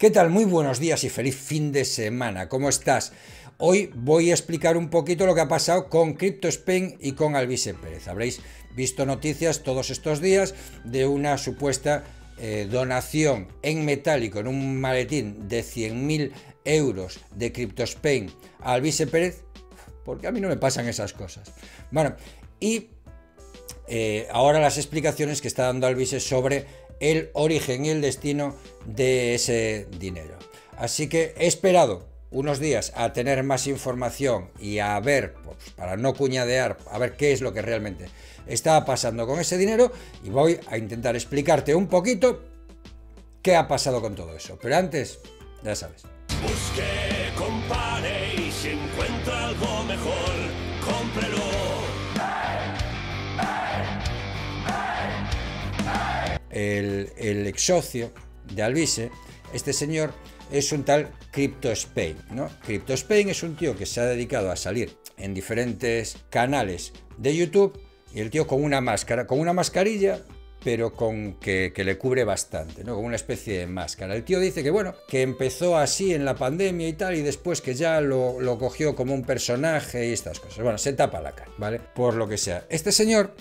¿Qué tal? Muy buenos días y feliz fin de semana. ¿Cómo estás? Hoy voy a explicar un poquito lo que ha pasado con Crypto Spain y con Alvise Pérez. Habréis visto noticias todos estos días de una supuesta eh, donación en metálico en un maletín de 100.000 euros de Crypto Spain a Alvise Pérez, porque a mí no me pasan esas cosas. Bueno, y eh, ahora las explicaciones que está dando Alvise sobre el origen y el destino de ese dinero. Así que he esperado unos días a tener más información y a ver, pues, para no cuñadear, a ver qué es lo que realmente estaba pasando con ese dinero y voy a intentar explicarte un poquito qué ha pasado con todo eso. Pero antes, ya sabes. El, ex socio de Alvise, este señor es un tal Crypto Spain. ¿no? Crypto Spain es un tío que se ha dedicado a salir en diferentes canales de YouTube y el tío con una máscara, con una mascarilla pero con que, le cubre bastante, ¿no? Como una especie de máscara. El tío dice que bueno, que empezó así en la pandemia y tal, y después que ya lo, cogió como un personaje y estas cosas. Bueno, se tapa la cara, ¿vale? Por lo que sea. Este señor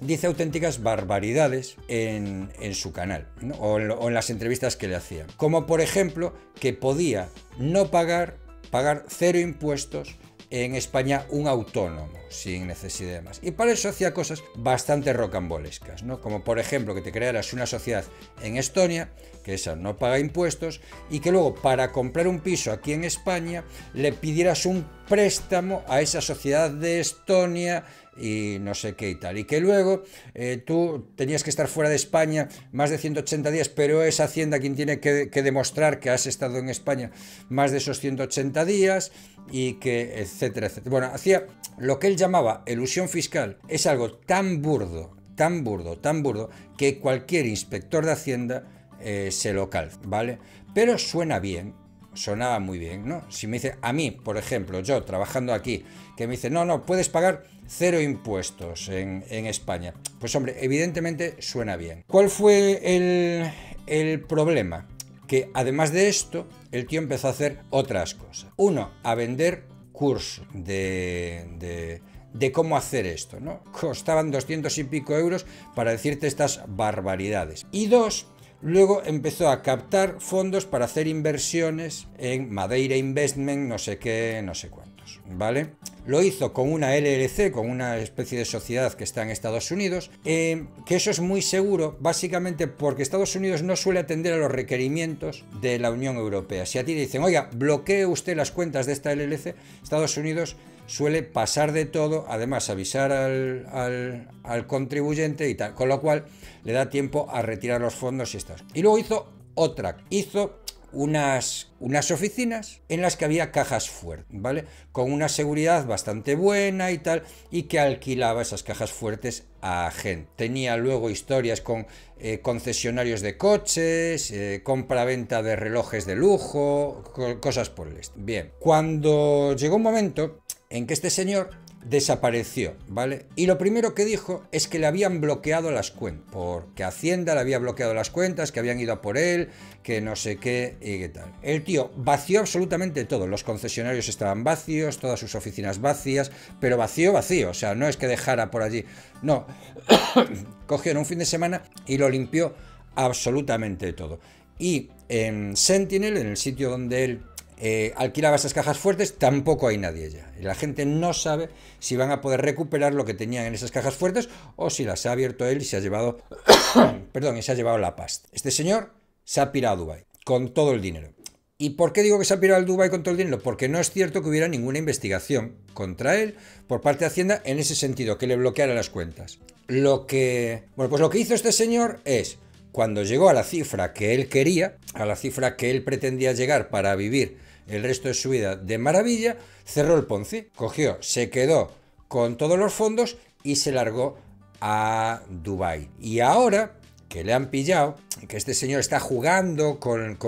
dice auténticas barbaridades en, su canal, o, en, las entrevistas que le hacían. Como por ejemplo, que podía no pagar, pagar cero impuestos en España un autónomo sin necesidad de más. Y para eso hacía cosas bastante rocambolescas, ¿no? Como por ejemplo que te crearas una sociedad en Estonia, que esa no paga impuestos, y que luego para comprar un piso aquí en España le pidieras un préstamo a esa sociedad de Estonia y no sé qué y tal. Y que luego eh, tú tenías que estar fuera de España más de 180 días, pero es Hacienda quien tiene que, demostrar que has estado en España más de esos 180 días y que, etcétera, etcétera. Bueno, hacía lo que él llamaba ilusión fiscal. Es algo tan burdo, tan burdo, tan burdo, que cualquier inspector de Hacienda eh, se lo calza, ¿vale? Pero suena bien, sonaba muy bien, ¿no? Si me dice, a mí, por ejemplo, yo trabajando aquí, que me dice, no, no, puedes pagar cero impuestos en, España. Pues hombre, evidentemente suena bien. ¿Cuál fue el, problema? Que además de esto, el tío empezó a hacer otras cosas. Uno, a vender cursos de, de cómo hacer esto, ¿no? Costaban 200 y pico euros para decirte estas barbaridades. Y dos, Luego empezó a captar fondos para hacer inversiones en Madeira Investment, no sé qué, no sé cuántos, ¿vale? Lo hizo con una LLC, con una especie de sociedad que está en Estados Unidos, eh, que eso es muy seguro, básicamente porque Estados Unidos no suele atender a los requerimientos de la Unión Europea. Si a ti te dicen, oiga, bloquee usted las cuentas de esta LLC, Estados Unidos suele pasar de todo, además avisar al, contribuyente y tal, con lo cual le da tiempo a retirar los fondos y estas. Y luego hizo otra, hizo unas, oficinas en las que había cajas fuertes, ¿vale? Con una seguridad bastante buena y tal, y que alquilaba esas cajas fuertes a gente. Tenía luego historias con eh, concesionarios de coches, eh, compra-venta de relojes de lujo, cosas por el estilo. Bien, cuando llegó un momento en que este señor desapareció, ¿vale? Y lo primero que dijo es que le habían bloqueado las cuentas, porque Hacienda le había bloqueado las cuentas, que habían ido a por él, que no sé qué y qué tal. El tío vació absolutamente todo, los concesionarios estaban vacíos, todas sus oficinas vacías, pero vacío, vacío, o sea, no es que dejara por allí, no, cogió en un fin de semana y lo limpió absolutamente todo. Y en Sentinel, en el sitio donde él eh, alquilaba esas cajas fuertes, tampoco hay nadie ya. Y la gente no sabe si van a poder recuperar lo que tenían en esas cajas fuertes o si las ha abierto él y se ha llevado, perdón, y se ha llevado la pasta. Este señor se ha pirado a Dubai con todo el dinero. ¿Y por qué digo que se ha pirado al Dubai con todo el dinero? Porque no es cierto que hubiera ninguna investigación contra él por parte de Hacienda en ese sentido, que le bloqueara las cuentas. Lo que, bueno, pues lo que hizo este señor es cuando llegó a la cifra que él quería, a la cifra que él pretendía llegar para vivir el resto de su vida de maravilla, cerró el Ponzi, cogió, se quedó con todos los fondos y se largó a Dubai. Y ahora que le han pillado, que este señor está jugando con,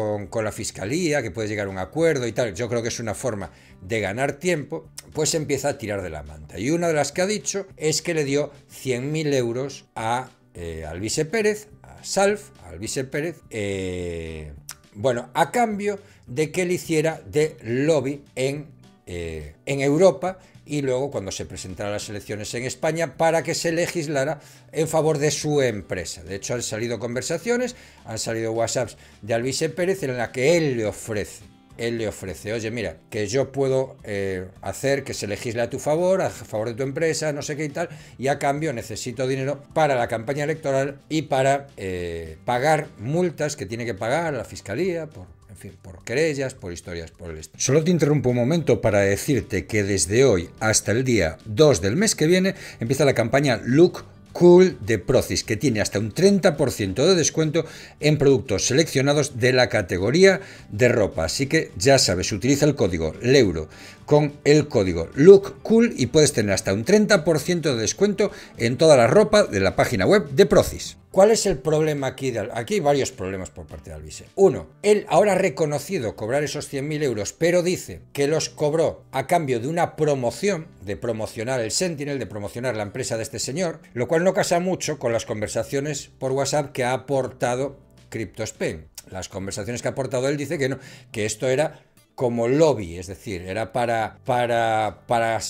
la fiscalía, que puede llegar a un acuerdo y tal, yo creo que es una forma de ganar tiempo, pues empieza a tirar de la manta. Y una de las que ha dicho es que le dio 100.000 euros a eh, Alvise Pérez, a Salf, a Alvise Pérez, eh, Bueno, a cambio de que él hiciera de lobby en, eh, en Europa y luego cuando se presentaran las elecciones en España para que se legislara en favor de su empresa. De hecho, han salido conversaciones, han salido WhatsApps de Alvise Pérez en la que él le ofrece él le ofrece, oye, mira, que yo puedo eh, hacer que se legisle a tu favor, a favor de tu empresa, no sé qué y tal, y a cambio necesito dinero para la campaña electoral y para eh, pagar multas que tiene que pagar la fiscalía por fin, por querellas, por historias por el estilo. Solo te interrumpo un momento para decirte que desde hoy hasta el día 2 del mes que viene empieza la campaña Look Cool de Procis, que tiene hasta un 30% de descuento en productos seleccionados de la categoría de ropa. Así que ya sabes, utiliza el código LEURO con el código Look Cool y puedes tener hasta un 30% de descuento en toda la ropa de la página web de Procis. ¿Cuál es el problema aquí? aquí hay varios problemas por parte de Alvise. Uno, él ahora ha reconocido cobrar esos 100.000 euros, pero dice que los cobró a cambio de una promoción, de promocionar el Sentinel, de promocionar la empresa de este señor, lo cual no casa mucho con las conversaciones por WhatsApp que ha aportado CryptoSpain. Las conversaciones que ha aportado él dice que no, que esto era como lobby, es decir, era para, para, para,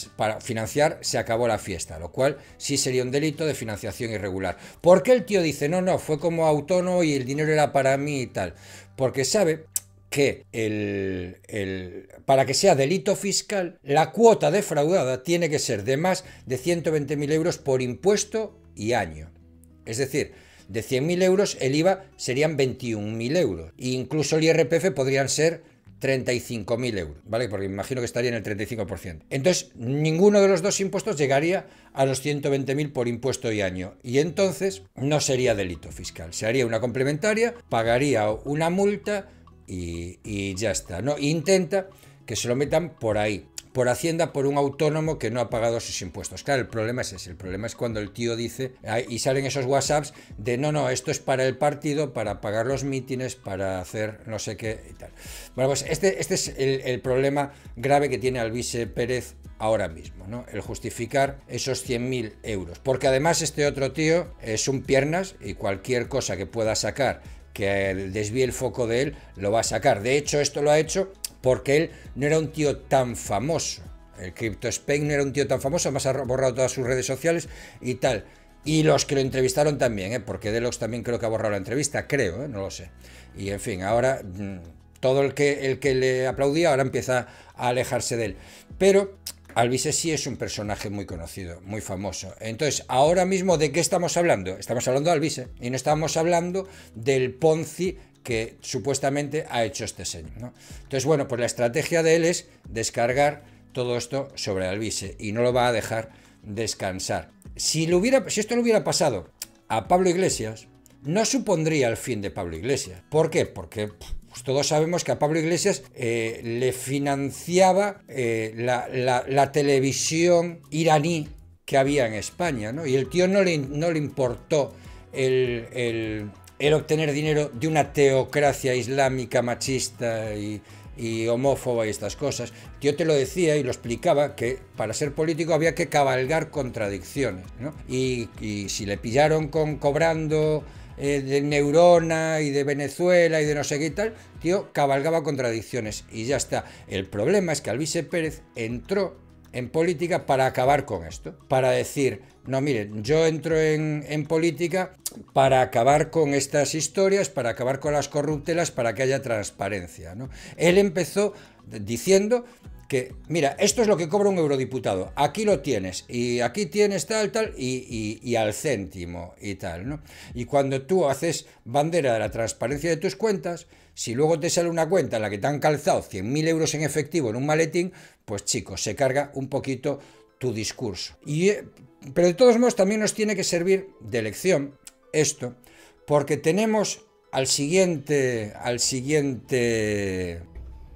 financiar, se acabó la fiesta, lo cual sí sería un delito de financiación irregular. ¿Por qué el tío dice, no, no, fue como autónomo y el dinero era para mí y tal? Porque sabe que el, el, para que sea delito fiscal, la cuota defraudada tiene que ser de más de 120.000 euros por impuesto y año. Es decir, de 100.000 euros el IVA serían 21.000 euros. E incluso el IRPF podrían ser 35.000 euros, ¿vale? Porque imagino que estaría en el 35%. Entonces, ninguno de los dos impuestos llegaría a los 120.000 por impuesto y año. Y entonces no sería delito fiscal. Se haría una complementaria, pagaría una multa y, y ya está. ¿no? Intenta que se lo metan por ahí por Hacienda por un autónomo que no ha pagado sus impuestos. Claro, el problema es ese. El problema es cuando el tío dice, y salen esos WhatsApps de no, no, esto es para el partido, para pagar los mítines, para hacer no sé qué y tal. Bueno, pues este, este es el, problema grave que tiene Alvise Pérez ahora mismo, ¿no? El justificar esos 100.000 euros. Porque además este otro tío es un piernas y cualquier cosa que pueda sacar que desvíe el foco de él, lo va a sacar. De hecho, esto lo ha hecho porque él no era un tío tan famoso. El Crypto Spain no era un tío tan famoso, además ha borrado todas sus redes sociales y tal. Y los que lo entrevistaron también, ¿eh? porque Delos también creo que ha borrado la entrevista, creo, ¿eh? no lo sé. Y en fin, ahora mm, todo el que, el que le aplaudía ahora empieza a alejarse de él. Pero Alvise sí es un personaje muy conocido, muy famoso. Entonces, ahora mismo, ¿de qué estamos hablando? Estamos hablando de Alvise y no estamos hablando del Ponzi que supuestamente ha hecho este señor. Entonces, bueno, pues la estrategia de él es descargar todo esto sobre Alvise y no lo va a dejar descansar. Si, lo hubiera, si esto le hubiera pasado a Pablo Iglesias, no supondría el fin de Pablo Iglesias. ¿Por qué? Porque pues, todos sabemos que a Pablo Iglesias eh, le financiaba eh, la, televisión iraní que había en España, ¿no? Y el tío no le, no le importó el, era obtener dinero de una teocracia islámica machista y, homófoba y estas cosas. Yo te lo decía y lo explicaba que para ser político había que cabalgar contradicciones. Y, si le pillaron con cobrando eh, de Neurona y de Venezuela y de no sé qué tal, tío, cabalgaba contradicciones y ya está. El problema es que Alvise Pérez entró en política para acabar con esto, para decir, no, miren, yo entro en, política para acabar con estas historias, para acabar con las corruptelas, para que haya transparencia. ¿no? Él empezó diciendo que, mira, esto es lo que cobra un eurodiputado, aquí lo tienes, y aquí tienes tal, tal, y, y, al céntimo y tal, ¿no? Y cuando tú haces bandera de la transparencia de tus cuentas, si luego te sale una cuenta en la que te han calzado 100.000 euros en efectivo en un maletín, pues chicos, se carga un poquito tu discurso. Y, eh, pero de todos modos también nos tiene que servir de lección esto, porque tenemos al siguiente, al siguiente...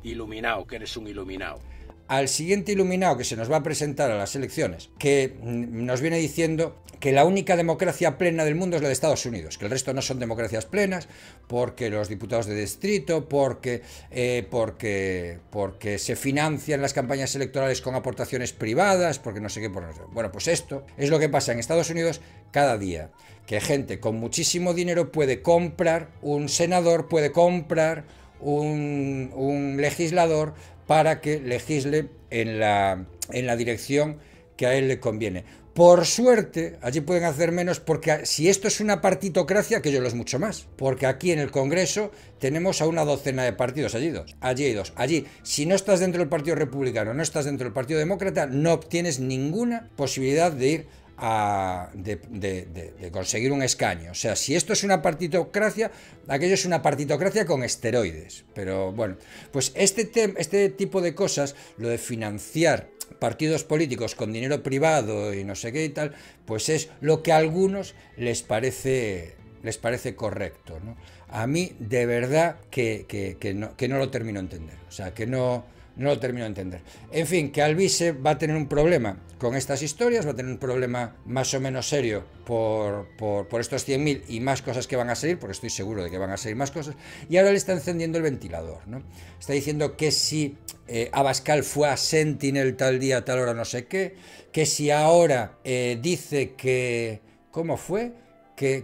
Iluminado, que eres un iluminado al siguiente iluminado que se nos va a presentar a las elecciones, que nos viene diciendo que la única democracia plena del mundo es la de Estados Unidos, que el resto no son democracias plenas, porque los diputados de distrito, porque, eh, porque, porque se financian las campañas electorales con aportaciones privadas, porque no sé qué. Por Bueno, pues esto es lo que pasa en Estados Unidos cada día, que gente con muchísimo dinero puede comprar un senador, puede comprar un, legislador para que legisle en la, en la dirección que a él le conviene. Por suerte, allí pueden hacer menos porque si esto es una partitocracia, que yo lo es mucho más. Porque aquí en el Congreso tenemos a una docena de partidos, allí dos, allí hay dos. Allí, si no estás dentro del Partido Republicano, no estás dentro del Partido Demócrata, no obtienes ninguna posibilidad de ir de, conseguir un escaño. O sea, si esto es una partitocracia, aquello es una partitocracia con esteroides. Pero bueno, pues este, este tipo de cosas, lo de financiar partidos políticos con dinero privado y no sé qué y tal, pues es lo que a algunos les parece, les parece correcto. ¿no? A mí de verdad que, que, no, que no lo termino de entender. O sea, que no no lo termino de entender. En fin, que Alvise va a tener un problema con estas historias, va a tener un problema más o menos serio por, por, estos 100.000 y más cosas que van a salir, porque estoy seguro de que van a salir más cosas, y ahora le está encendiendo el ventilador. ¿no? Está diciendo que si eh, Abascal fue a Sentinel tal día, tal hora, no sé qué, que si ahora eh, dice que... ¿Cómo fue?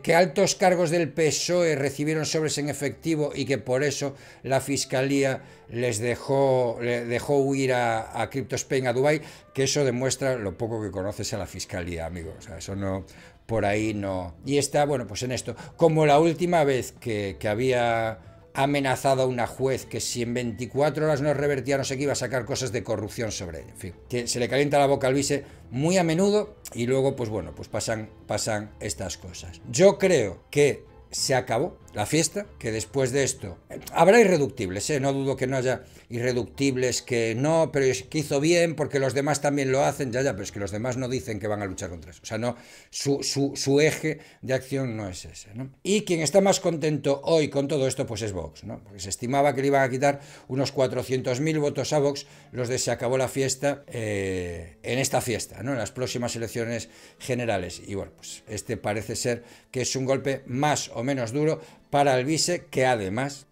Que, altos cargos del PSOE recibieron sobres en efectivo y que por eso la fiscalía les dejó, le dejó huir a, a CryptoSpain a Dubai, que eso demuestra lo poco que conoces a la fiscalía, amigo. Eso no, por ahí no. Y está, bueno, pues en esto. Como la última vez que, que había amenazado a una juez que si en 24 horas no revertía no sé qué iba a sacar cosas de corrupción sobre ella. En fin, que se le calienta la boca al vise muy a menudo y luego pues bueno, pues pasan, pasan estas cosas. Yo creo que se acabó la fiesta, que después de esto habrá irreductibles, ¿eh? no dudo que no haya irreductibles que no, pero es que hizo bien porque los demás también lo hacen, ya, ya, pero es que los demás no dicen que van a luchar contra eso. O sea, no, su, su, eje de acción no es ese. Y quien está más contento hoy con todo esto, pues es Vox, ¿no? porque se estimaba que le iban a quitar unos 400.000 votos a Vox, los de se acabó la fiesta eh, en esta fiesta, ¿no? en las próximas elecciones generales. Y bueno, pues este parece ser que es un golpe más o menos duro para el vice, que además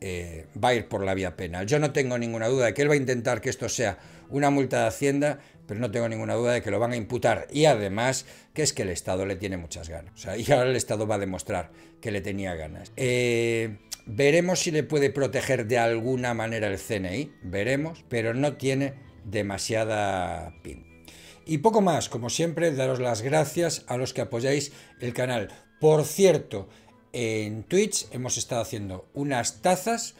eh, va a ir por la vía penal. Yo no tengo ninguna duda de que él va a intentar que esto sea una multa de Hacienda, pero no tengo ninguna duda de que lo van a imputar. Y además, que es que el Estado le tiene muchas ganas. Y ahora el Estado va a demostrar que le tenía ganas. Eh, veremos si le puede proteger de alguna manera el CNI, veremos, pero no tiene demasiada pinta. Y poco más, como siempre, daros las gracias a los que apoyáis el canal. Por cierto, en Twitch hemos estado haciendo unas tazas,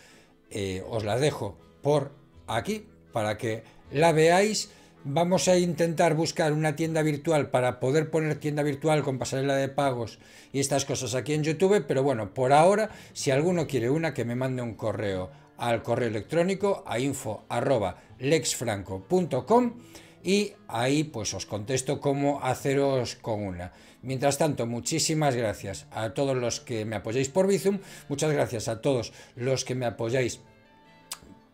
eh, os las dejo por aquí para que la veáis. Vamos a intentar buscar una tienda virtual para poder poner tienda virtual con pasarela de pagos y estas cosas aquí en YouTube, pero bueno, por ahora, si alguno quiere una, que me mande un correo al correo electrónico a info.lexfranco.com y ahí pues os contesto cómo haceros con una. Mientras tanto, muchísimas gracias a todos los que me apoyáis por Bizum, muchas gracias a todos los que me apoyáis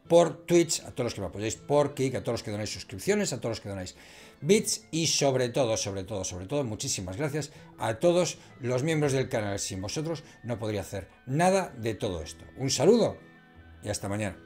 por Twitch, a todos los que me apoyáis por Kik, a todos los que donáis suscripciones, a todos los que donáis bits y sobre todo, sobre todo, sobre todo, muchísimas gracias a todos los miembros del canal. Sin vosotros no podría hacer nada de todo esto. Un saludo y hasta mañana.